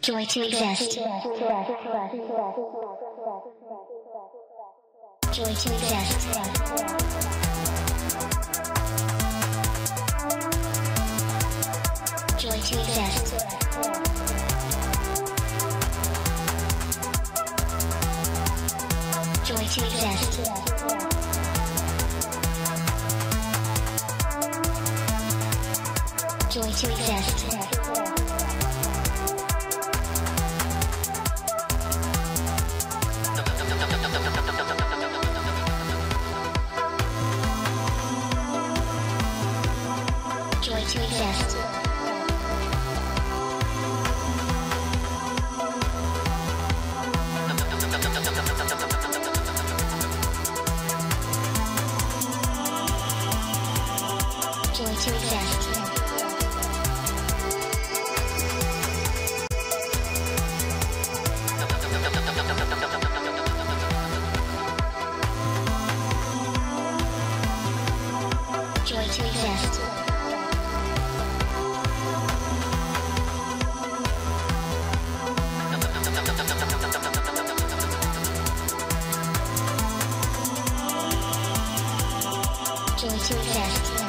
Joy to exist. Joy to exist. Joy to exist. Joy to exist. Joy to exist. joy to exist. Joy to exist. to get.